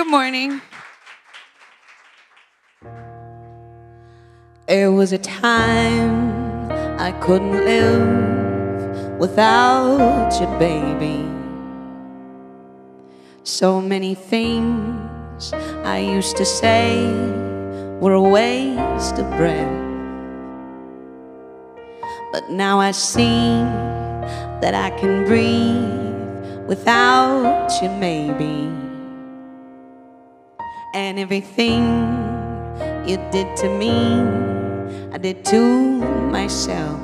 Good morning. There was a time I couldn't live without you, baby. So many things I used to say were a waste of breath. But now I see that I can breathe without you, maybe. And everything you did to me, I did to myself.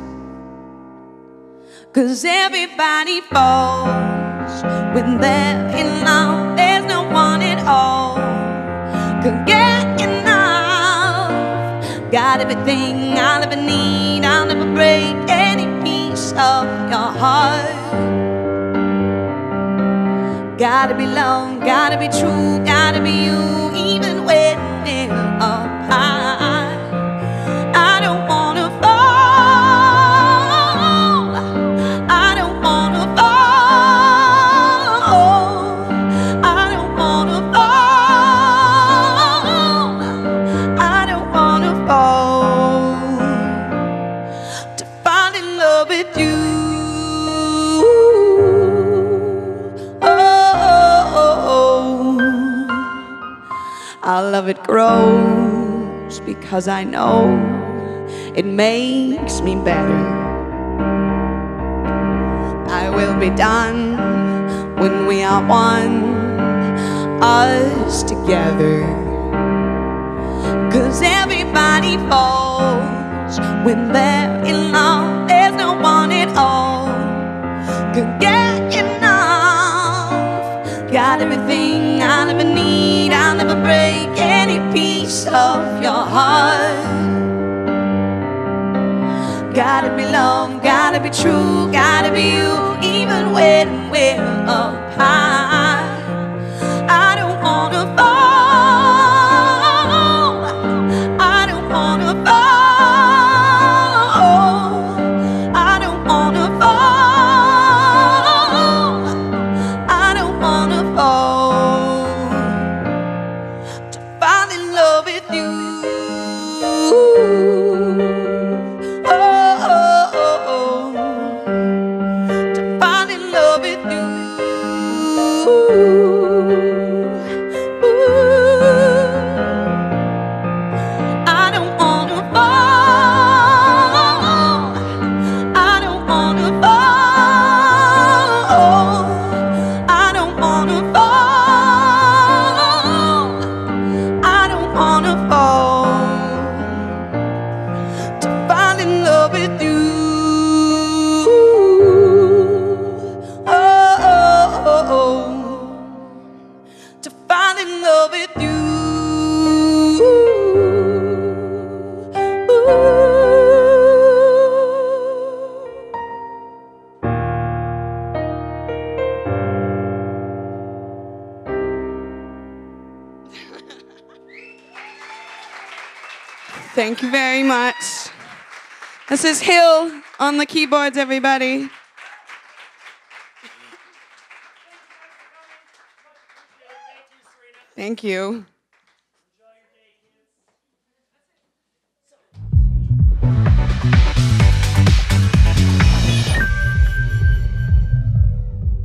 Cause everybody falls when they're in love. There's no one at all could get enough. Got everything I'll ever need. I'll never break any piece of your heart. Gotta be love, gotta be true, gotta be you, love it grows because I know it makes me better. I will be done when we are one, us together. Cause everybody falls when they're in love. There's no one at all could get enough. Got everything I'll ever need. Gotta be love, gotta be true, gotta be you, even when we're apart. Thank you very much. This is Hill on the keyboards, everybody. Thank you.